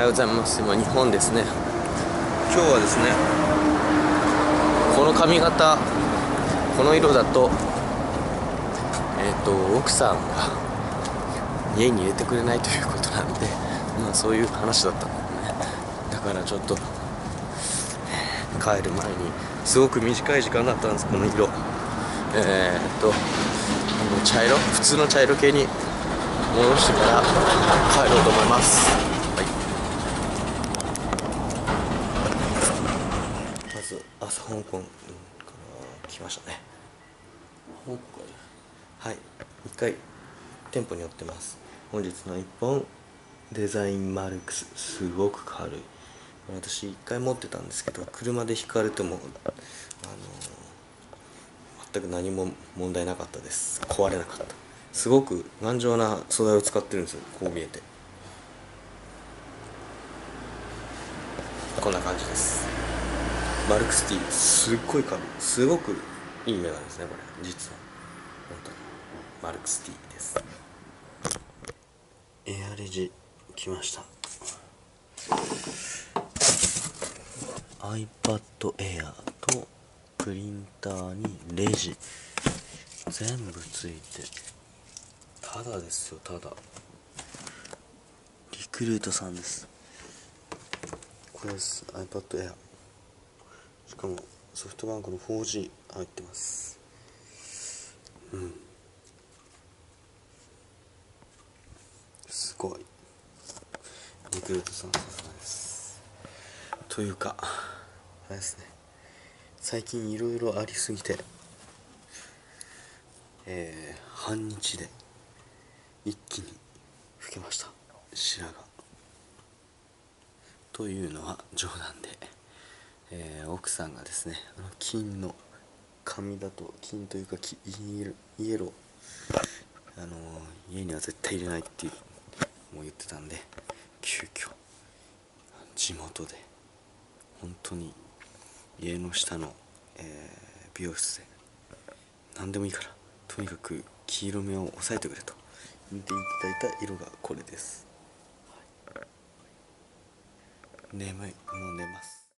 はようございます。今日本ですね。今日はですねこの髪型この色だとえっ、ー、と奥さんが家に入れてくれないということなんでまあそういう話だったんだよね。だからちょっと帰る前にすごく短い時間だったんですこの色。えー、っと茶色普通の茶色系に戻してから帰ろうと思います、はい、まず朝香港から来ましたね。香港。はい。一回店舗に寄ってます。本日の1本デザインマルクス。すごく軽い。私一回持ってたんですけど車で引かれてもあの全く何も問題なかったです。壊れなかった。すごく頑丈な素材を使ってるんです。よこう見えて。こんな感じです。マルクスティー。すっごい軽い。すごくいいメガネですねこれ。実は。本当に。マルクスティーです。エアレジ来ました。iPad Air とプリンターにレジ。全部ついて。ただですよただ。リクルートさんです。これです。iPad Air しかもソフトバンクの 4G 入ってます。うん。すごい。リクルートさんさすがです。というかあれですね。最近いろいろありすぎてえー、半日で一気に老けました。白髪。というのは冗談で、えー、奥さんがですねあの金の髪だと金というかイエローあの家には絶対入れないっていうもう言ってたんで急遽地元で本当に家の下の、えー、美容室で何でもいいからとにかく黄色めを抑えてくれと。見ていただいた色がこれです、眠い。もう寝ます。